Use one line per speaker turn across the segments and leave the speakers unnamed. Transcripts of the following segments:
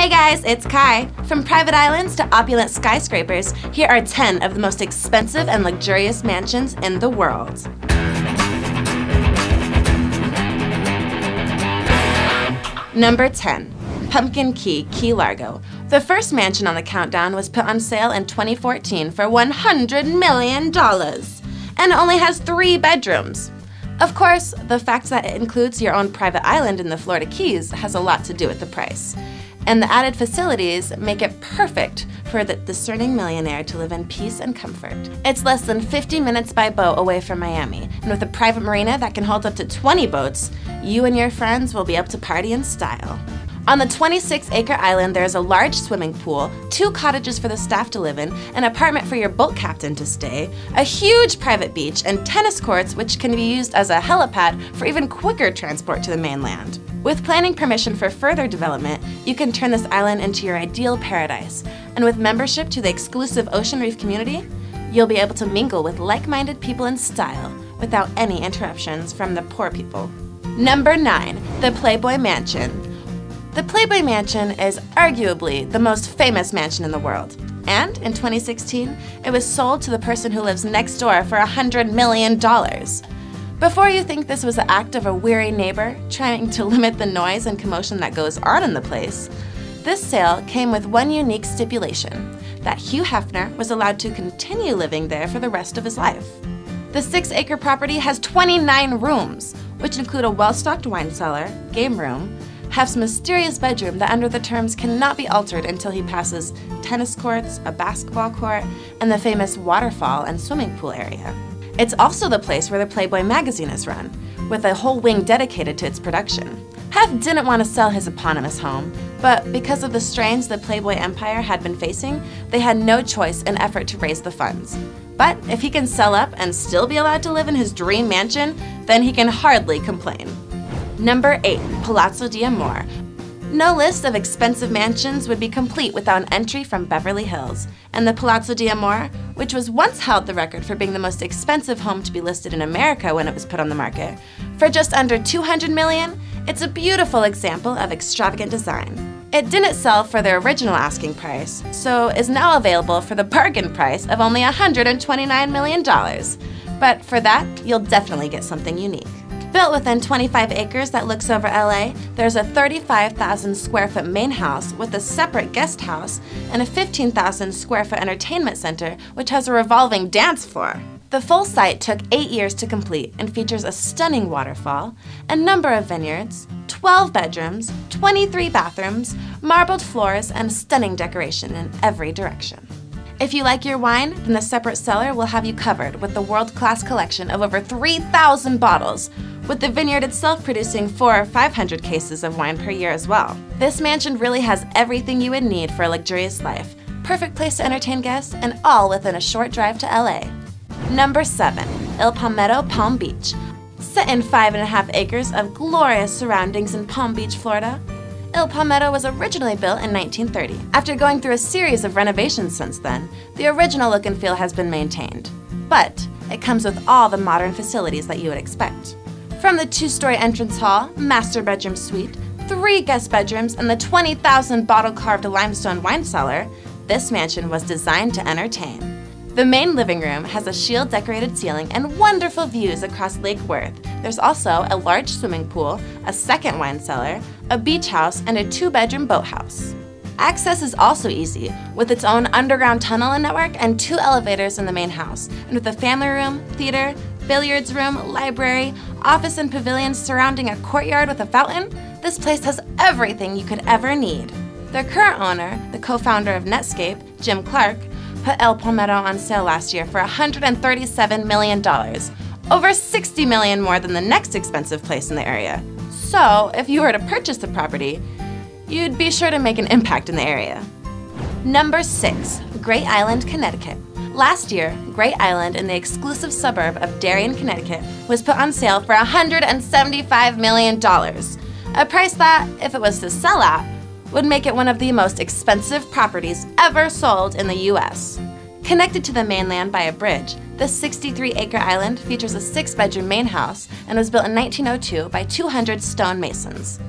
Hey guys, it's Kai. From private islands to opulent skyscrapers, here are 10 of the most expensive and luxurious mansions in the world. Number 10. Pumpkin Key, Key Largo. The first mansion on the countdown was put on sale in 2014 for $100 million and only has three bedrooms. Of course, the fact that it includes your own private island in the Florida Keys has a lot to do with the price. And the added facilities make it perfect for the discerning millionaire to live in peace and comfort. It's less than 50 minutes by boat away from Miami, and with a private marina that can hold up to 20 boats, you and your friends will be up to party in style. On the 26 acre island, there is a large swimming pool, two cottages for the staff to live in, an apartment for your boat captain to stay, a huge private beach, and tennis courts which can be used as a helipad for even quicker transport to the mainland. With planning permission for further development, you can turn this island into your ideal paradise. And with membership to the exclusive Ocean Reef community, you'll be able to mingle with like minded people in style without any interruptions from the poor people. Number 9. The Playboy Mansion. The Playboy Mansion is arguably the most famous mansion in the world. And in 2016, it was sold to the person who lives next door for $100 million. Before you think this was the act of a weary neighbor trying to limit the noise and commotion that goes on in the place, this sale came with one unique stipulation that Hugh Hefner was allowed to continue living there for the rest of his life. The six acre property has 29 rooms, which include a well stocked wine cellar, game room, Hef's mysterious bedroom that under the terms cannot be altered until he passes tennis courts, a basketball court, and the famous waterfall and swimming pool area. It's also the place where the Playboy magazine is run, with a whole wing dedicated to its production. Hef didn't want to sell his eponymous home, but because of the strains the Playboy empire had been facing, they had no choice in effort to raise the funds. But if he can sell up and still be allowed to live in his dream mansion, then he can hardly complain. Number 8. Palazzo d'Amore. No list of expensive mansions would be complete without an entry from Beverly Hills, and the Palazzo d'Amore, which was once held the record for being the most expensive home to be listed in America when it was put on the market, for just under 200 million, it's a beautiful example of extravagant design. It didn't sell for their original asking price, so is now available for the bargain price of only $129 million. But for that, you'll definitely get something unique. Built within 25 acres that looks over LA, there's a 35,000 square foot main house with a separate guest house and a 15,000 square foot entertainment center which has a revolving dance floor. The full site took eight years to complete and features a stunning waterfall, a number of vineyards, 12 bedrooms, 23 bathrooms, marbled floors, and stunning decoration in every direction. If you like your wine, then the separate cellar will have you covered with the world-class collection of over 3,000 bottles, with the vineyard itself producing four or 500 cases of wine per year as well. This mansion really has everything you would need for a luxurious life, perfect place to entertain guests, and all within a short drive to LA. Number 7. Il Palmetto Palm Beach. Set in five and a half acres of glorious surroundings in Palm Beach, Florida, Il Palmetto was originally built in 1930. After going through a series of renovations since then, the original look and feel has been maintained. But it comes with all the modern facilities that you would expect. From the two-story entrance hall, master bedroom suite, three guest bedrooms, and the 20,000 bottle-carved limestone wine cellar, this mansion was designed to entertain. The main living room has a shield decorated ceiling and wonderful views across Lake Worth. There's also a large swimming pool, a second wine cellar, a beach house, and a two bedroom boathouse. Access is also easy, with its own underground tunnel and network and two elevators in the main house, and with a family room, theater, billiards room, library, office, and pavilions surrounding a courtyard with a fountain, this place has everything you could ever need. Their current owner, the co founder of Netscape, Jim Clark, put Il Palmetto on sale last year for $137 million, over 60 million more than the next expensive place in the area. So, if you were to purchase the property, you'd be sure to make an impact in the area. Number 6. Great Island, Connecticut. Last year, Great Island in the exclusive suburb of Darien, Connecticut was put on sale for $175 million, a price that, if it was to sell at, would make it one of the most expensive properties ever sold in the US. Connected to the mainland by a bridge, this 63 acre island features a six bedroom main house and was built in 1902 by 200 stonemasons.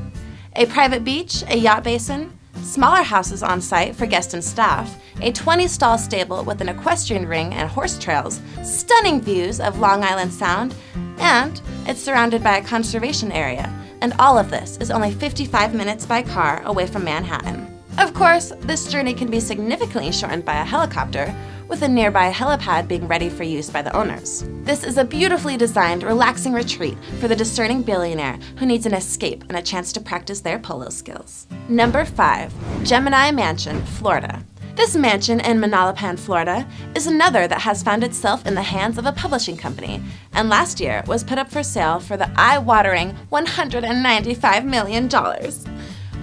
A private beach, a yacht basin, Smaller houses on site for guests and staff, a 20 stall stable with an equestrian ring and horse trails, stunning views of Long Island Sound, and it's surrounded by a conservation area. And all of this is only 55 minutes by car away from Manhattan. Of course, this journey can be significantly shortened by a helicopter, with a nearby helipad being ready for use by the owners. This is a beautifully designed, relaxing retreat for the discerning billionaire who needs an escape and a chance to practice their polo skills. Number 5. Gemini Mansion, Florida. This mansion in Manalapan, Florida, is another that has found itself in the hands of a publishing company, and last year was put up for sale for the eye-watering $195 million.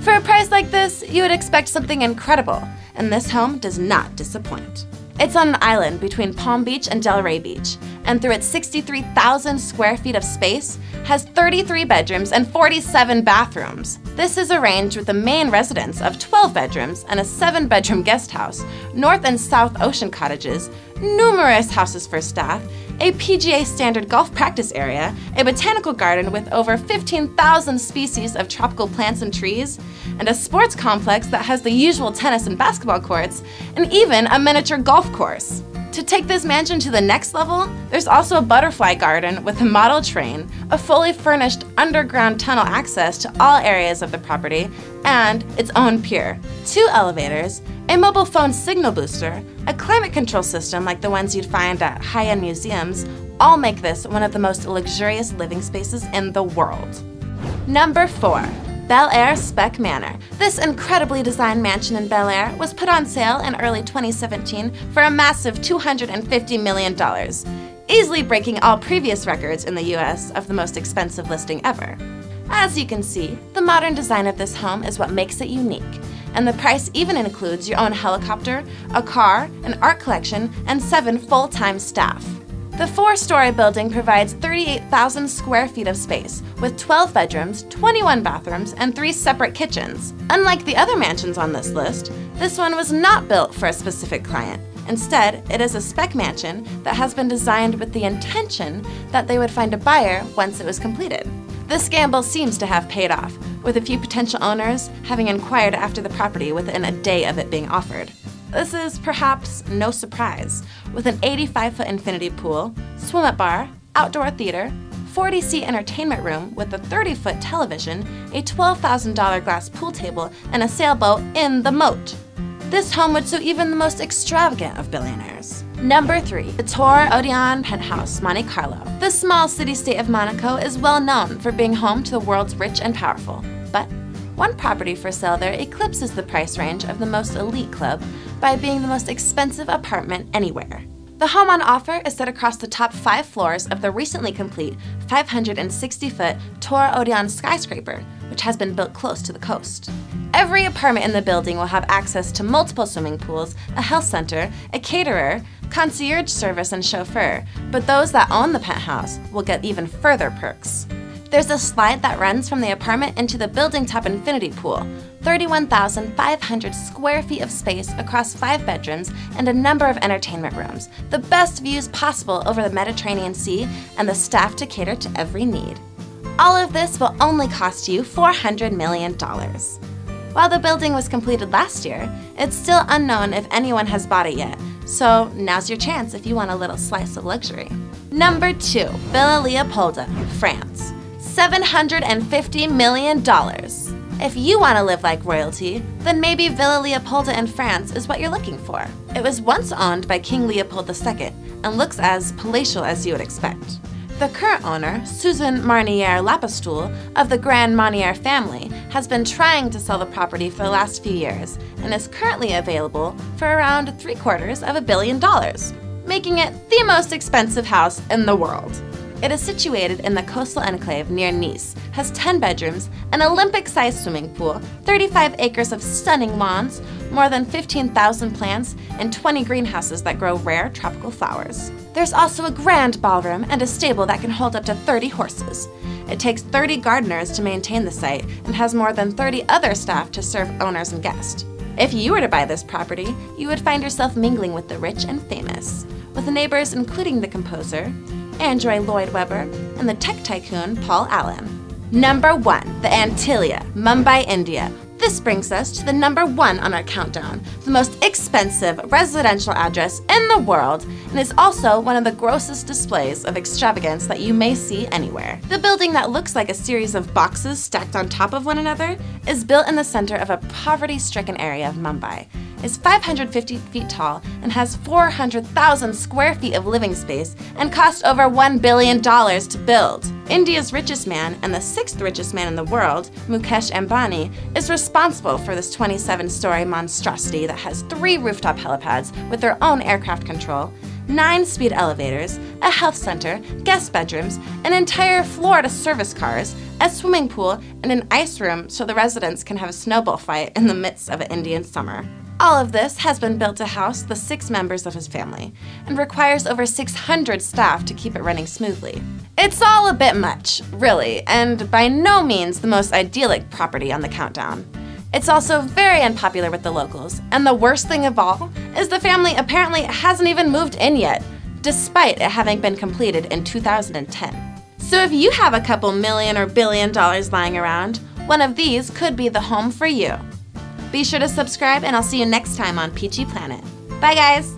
For a price like this, you would expect something incredible, and this home does not disappoint. It's on an island between Palm Beach and Delray Beach, and through its 63,000 square feet of space, has 33 bedrooms and 47 bathrooms. This is arranged with the main residence of 12 bedrooms and a 7-bedroom guest house, north and south ocean cottages, numerous houses for staff, a PGA standard golf practice area, a botanical garden with over 15,000 species of tropical plants and trees, and a sports complex that has the usual tennis and basketball courts, and even a miniature golf course. To take this mansion to the next level, there's also a butterfly garden with a model train, a fully furnished underground tunnel access to all areas of the property, and its own pier, two elevators, a mobile phone signal booster, a climate control system like the ones you'd find at high-end museums, all make this one of the most luxurious living spaces in the world. Number 4. Bel Air Spec Manor. This incredibly designed mansion in Bel Air was put on sale in early 2017 for a massive $250 million, easily breaking all previous records in the US of the most expensive listing ever. As you can see, the modern design of this home is what makes it unique, and the price even includes your own helicopter, a car, an art collection, and seven full-time staff. The four-story building provides 38,000 square feet of space, with 12 bedrooms, 21 bathrooms, and three separate kitchens. Unlike the other mansions on this list, this one was not built for a specific client. Instead, it is a spec mansion that has been designed with the intention that they would find a buyer once it was completed. This gamble seems to have paid off, with a few potential owners having inquired after the property within a day of it being offered. This is perhaps no surprise, with an 85-foot infinity pool, swim-up bar, outdoor theater, 40-seat entertainment room with a 30-foot television, a $12,000 glass pool table, and a sailboat in the moat. This home would suit even the most extravagant of billionaires. Number 3. The Tour Odeon Penthouse, Monte Carlo. The small city-state of Monaco is well known for being home to the world's rich and powerful. But one property for sale there eclipses the price range of the most elite club by being the most expensive apartment anywhere. The home on offer is set across the top five floors of the recently complete 560-foot Tour Odeon skyscraper, which has been built close to the coast. Every apartment in the building will have access to multiple swimming pools, a health center, a caterer, concierge service, and chauffeur, but those that own the penthouse will get even further perks. There's a slide that runs from the apartment into the building top infinity pool, 31,500 square feet of space across five bedrooms and a number of entertainment rooms, the best views possible over the Mediterranean Sea, and the staff to cater to every need. All of this will only cost you $400 million. While the building was completed last year, it's still unknown if anyone has bought it yet, so now's your chance if you want a little slice of luxury. Number 2. Villa Leopolda, France. $750 million. If you want to live like royalty, then maybe Villa Leopolda in France is what you're looking for. It was once owned by King Leopold II and looks as palatial as you would expect. The current owner, Susan Marnier Lapostolle of the Grand Marnier family, has been trying to sell the property for the last few years and is currently available for around three quarters of a billion dollars, making it the most expensive house in the world. It is situated in the coastal enclave near Nice, has 10 bedrooms, an Olympic-sized swimming pool, 35 acres of stunning lawns, more than 15,000 plants, and 20 greenhouses that grow rare tropical flowers. There's also a grand ballroom and a stable that can hold up to 30 horses. It takes 30 gardeners to maintain the site and has more than 30 other staff to serve owners and guests. If you were to buy this property, you would find yourself mingling with the rich and famous, with neighbors including the composer, Andrew Lloyd Webber, and the tech tycoon Paul Allen. Number 1. The Antilia, Mumbai, India. This brings us to the number one on our countdown, the most expensive residential address in the world, and is also one of the grossest displays of extravagance that you may see anywhere. The building that looks like a series of boxes stacked on top of one another is built in the center of a poverty-stricken area of Mumbai is 550 feet tall and has 400,000 square feet of living space and cost over $1 billion to build. India's richest man and the sixth richest man in the world, Mukesh Ambani, is responsible for this 27-story monstrosity that has three rooftop helipads with their own aircraft control, nine speed elevators, a health center, guest bedrooms, an entire floor to service cars, a swimming pool, and an ice room so the residents can have a snowball fight in the midst of an Indian summer. All of this has been built to house the six members of his family and requires over 600 staff to keep it running smoothly. It's all a bit much, really, and by no means the most idyllic property on the countdown. It's also very unpopular with the locals, and the worst thing of all is the family apparently hasn't even moved in yet, despite it having been completed in 2010. So if you have a couple million or billion dollars lying around, one of these could be the home for you. Be sure to subscribe, and I'll see you next time on Peachy Planet. Bye, guys!